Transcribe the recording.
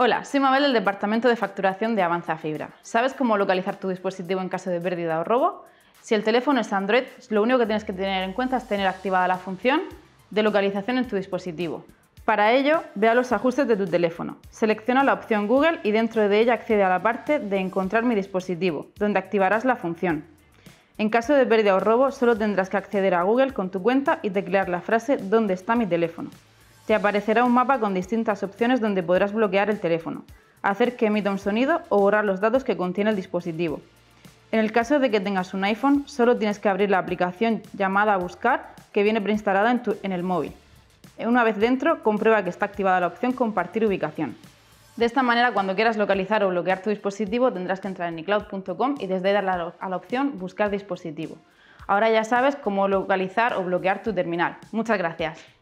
Hola, soy Mabel del Departamento de Facturación de Avanza Fibra. ¿Sabes cómo localizar tu dispositivo en caso de pérdida o robo? Si el teléfono es Android, lo único que tienes que tener en cuenta es tener activada la función de localización en tu dispositivo. Para ello, ve a los ajustes de tu teléfono, selecciona la opción Google y dentro de ella accede a la parte de Encontrar mi dispositivo, donde activarás la función. En caso de pérdida o robo, solo tendrás que acceder a Google con tu cuenta y teclear la frase ¿Dónde está mi teléfono? Te aparecerá un mapa con distintas opciones donde podrás bloquear el teléfono, hacer que emita un sonido o borrar los datos que contiene el dispositivo. En el caso de que tengas un iPhone, solo tienes que abrir la aplicación llamada Buscar que viene preinstalada en, en el móvil. Una vez dentro, comprueba que está activada la opción Compartir ubicación. De esta manera, cuando quieras localizar o bloquear tu dispositivo, tendrás que entrar en icloud.com y desde ahí darle a la opción Buscar dispositivo. Ahora ya sabes cómo localizar o bloquear tu terminal. Muchas gracias.